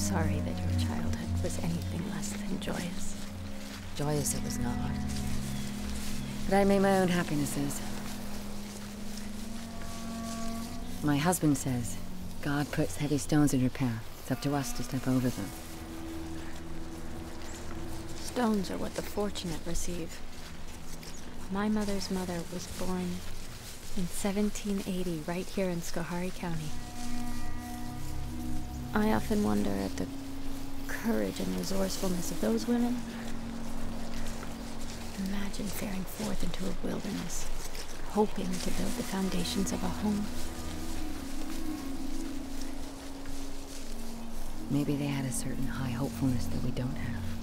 sorry that your childhood was anything less than joyous. Joyous it was not. But I made my own happinesses. My husband says God puts heavy stones in your path. It's up to us to step over them. Stones are what the fortunate receive. My mother's mother was born in 1780 right here in Schoharie County. I often wonder at the courage and resourcefulness of those women. Imagine faring forth into a wilderness, hoping to build the foundations of a home. Maybe they had a certain high hopefulness that we don't have.